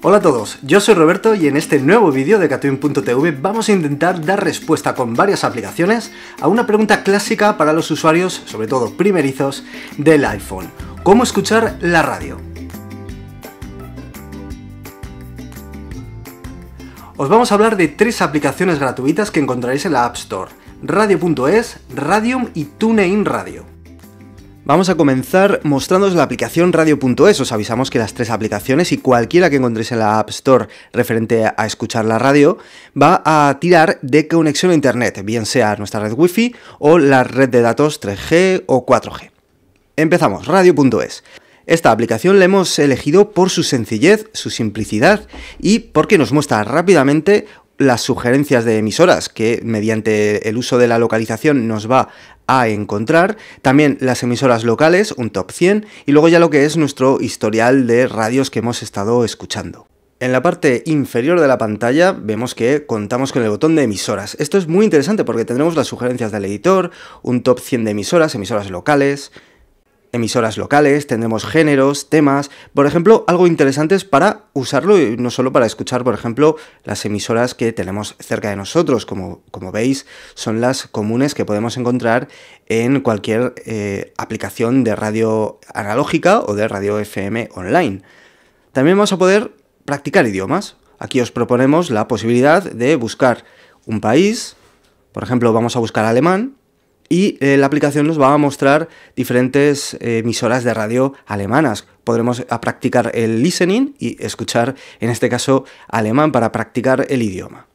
Hola a todos, yo soy Roberto y en este nuevo vídeo de Catwin.tv vamos a intentar dar respuesta con varias aplicaciones a una pregunta clásica para los usuarios, sobre todo primerizos, del iPhone. ¿Cómo escuchar la radio? Os vamos a hablar de tres aplicaciones gratuitas que encontraréis en la App Store, Radio.es, Radium y TuneIn Radio. Vamos a comenzar mostrándoos la aplicación radio.es. Os avisamos que las tres aplicaciones y cualquiera que encontréis en la App Store referente a escuchar la radio va a tirar de conexión a Internet, bien sea nuestra red Wi-Fi o la red de datos 3G o 4G. Empezamos, radio.es. Esta aplicación la hemos elegido por su sencillez, su simplicidad y porque nos muestra rápidamente las sugerencias de emisoras que mediante el uso de la localización nos va a encontrar, también las emisoras locales, un top 100, y luego ya lo que es nuestro historial de radios que hemos estado escuchando. En la parte inferior de la pantalla vemos que contamos con el botón de emisoras. Esto es muy interesante porque tendremos las sugerencias del editor, un top 100 de emisoras, emisoras locales, emisoras locales, tendremos géneros, temas, por ejemplo, algo interesante es para usarlo y no solo para escuchar, por ejemplo, las emisoras que tenemos cerca de nosotros, como, como veis, son las comunes que podemos encontrar en cualquier eh, aplicación de radio analógica o de radio FM online. También vamos a poder practicar idiomas. Aquí os proponemos la posibilidad de buscar un país, por ejemplo, vamos a buscar alemán, y eh, la aplicación nos va a mostrar diferentes eh, emisoras de radio alemanas. Podremos practicar el listening y escuchar, en este caso, alemán para practicar el idioma.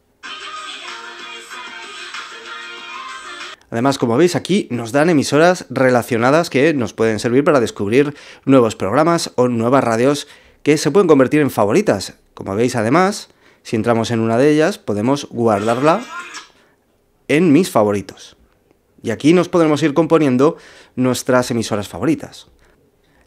Además, como veis aquí, nos dan emisoras relacionadas que nos pueden servir para descubrir nuevos programas o nuevas radios que se pueden convertir en favoritas. Como veis, además, si entramos en una de ellas, podemos guardarla en mis favoritos. Y aquí nos podremos ir componiendo nuestras emisoras favoritas.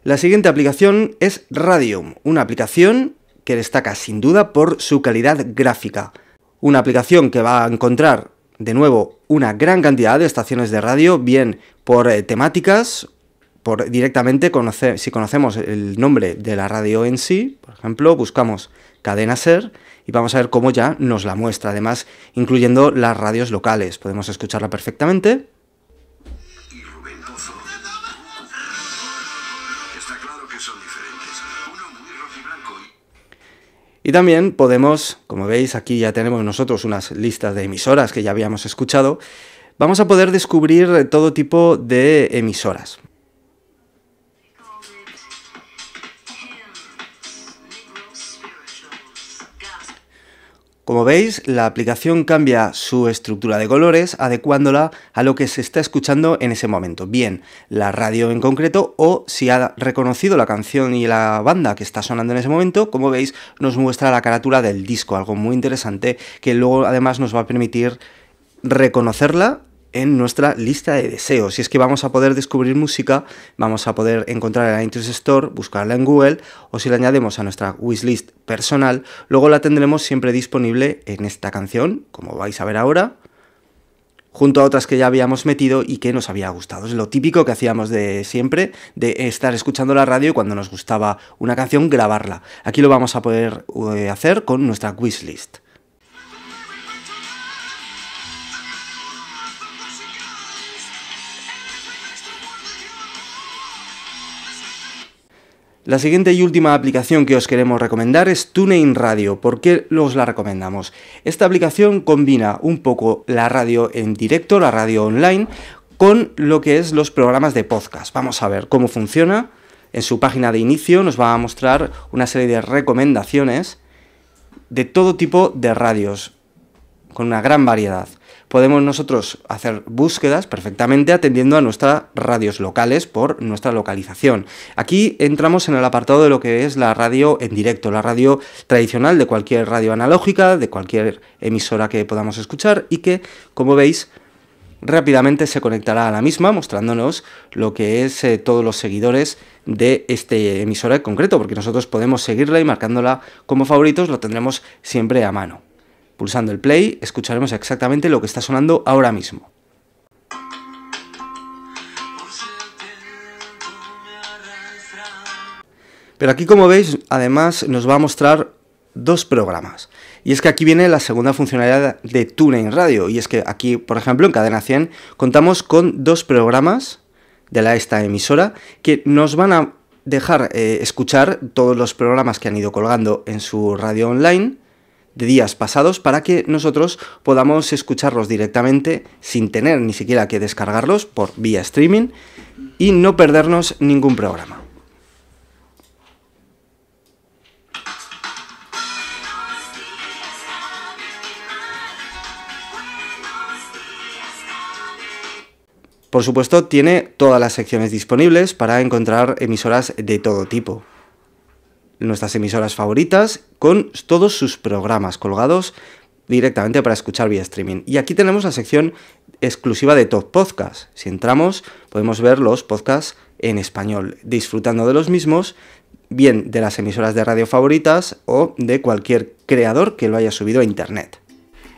La siguiente aplicación es Radium, una aplicación que destaca sin duda por su calidad gráfica. Una aplicación que va a encontrar de nuevo una gran cantidad de estaciones de radio, bien por eh, temáticas, por directamente si conocemos el nombre de la radio en sí, por ejemplo, buscamos cadena ser y vamos a ver cómo ya nos la muestra, además incluyendo las radios locales. Podemos escucharla perfectamente Y también podemos, como veis aquí ya tenemos nosotros unas listas de emisoras que ya habíamos escuchado, vamos a poder descubrir todo tipo de emisoras. Como veis, la aplicación cambia su estructura de colores adecuándola a lo que se está escuchando en ese momento, bien la radio en concreto o si ha reconocido la canción y la banda que está sonando en ese momento, como veis nos muestra la carátula del disco, algo muy interesante que luego además nos va a permitir reconocerla en nuestra lista de deseos. Si es que vamos a poder descubrir música, vamos a poder encontrar en la Interest Store, buscarla en Google, o si la añadimos a nuestra wishlist personal, luego la tendremos siempre disponible en esta canción, como vais a ver ahora, junto a otras que ya habíamos metido y que nos había gustado. Es lo típico que hacíamos de siempre, de estar escuchando la radio y cuando nos gustaba una canción, grabarla. Aquí lo vamos a poder eh, hacer con nuestra wishlist. La siguiente y última aplicación que os queremos recomendar es TuneIn Radio. ¿Por qué os la recomendamos? Esta aplicación combina un poco la radio en directo, la radio online, con lo que es los programas de podcast. Vamos a ver cómo funciona. En su página de inicio nos va a mostrar una serie de recomendaciones de todo tipo de radios, con una gran variedad podemos nosotros hacer búsquedas perfectamente atendiendo a nuestras radios locales por nuestra localización. Aquí entramos en el apartado de lo que es la radio en directo, la radio tradicional de cualquier radio analógica, de cualquier emisora que podamos escuchar y que, como veis, rápidamente se conectará a la misma mostrándonos lo que es eh, todos los seguidores de este emisora en concreto, porque nosotros podemos seguirla y marcándola como favoritos lo tendremos siempre a mano. Pulsando el play escucharemos exactamente lo que está sonando ahora mismo. Pero aquí como veis además nos va a mostrar dos programas. Y es que aquí viene la segunda funcionalidad de TuneIn Radio. Y es que aquí, por ejemplo, en Cadena 100, contamos con dos programas de la, esta emisora que nos van a dejar eh, escuchar todos los programas que han ido colgando en su radio online de días pasados para que nosotros podamos escucharlos directamente sin tener ni siquiera que descargarlos por vía streaming y no perdernos ningún programa. Por supuesto, tiene todas las secciones disponibles para encontrar emisoras de todo tipo. Nuestras emisoras favoritas con todos sus programas colgados directamente para escuchar vía streaming. Y aquí tenemos la sección exclusiva de Top Podcast. Si entramos, podemos ver los podcasts en español, disfrutando de los mismos, bien de las emisoras de radio favoritas o de cualquier creador que lo haya subido a internet.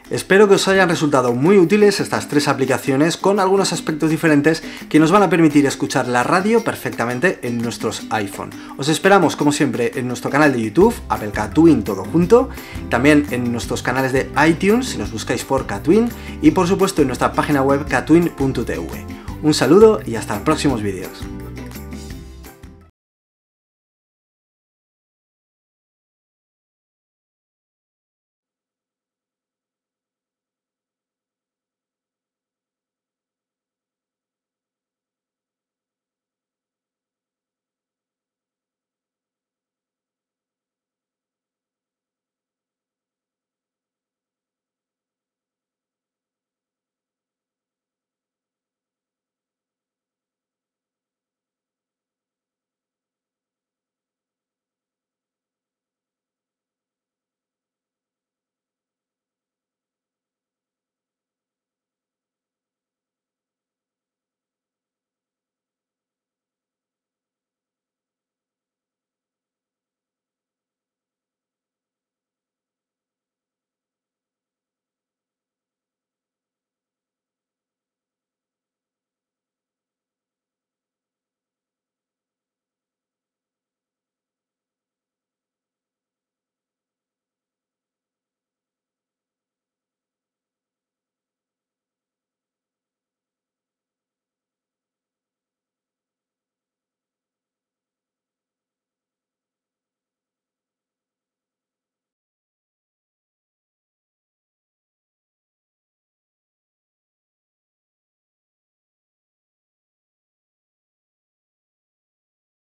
Espero que os hayan resultado muy útiles estas tres aplicaciones con algunos aspectos diferentes que nos van a permitir escuchar la radio perfectamente en nuestros iPhone. Os esperamos como siempre en nuestro canal de YouTube, Apple Catwin todo junto, también en nuestros canales de iTunes si nos buscáis por Catwin y por supuesto en nuestra página web catwin.tv. Un saludo y hasta próximos vídeos.